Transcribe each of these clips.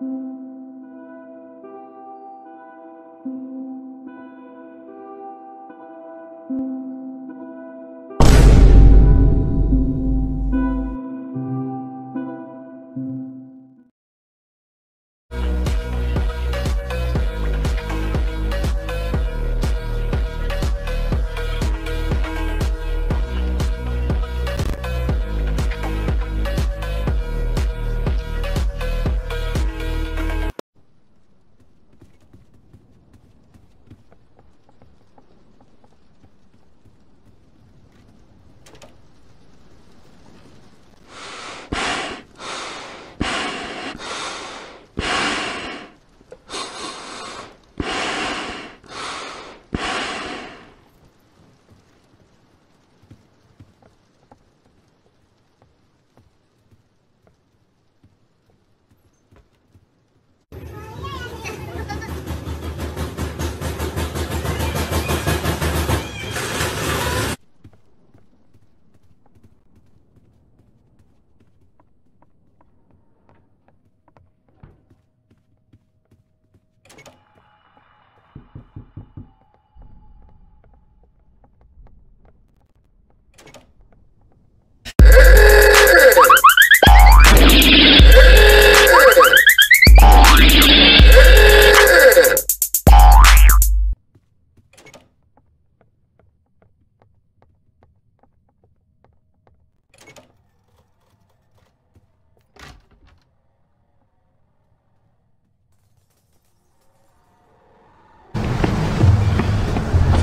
thank you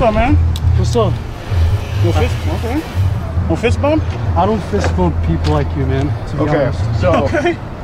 up, man? What's up? No fist, okay. No fist bump? I don't fist bump people like you, man. To be Okay. honest. So, okay.